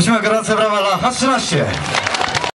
Prosimy o gorące brawa dla H13.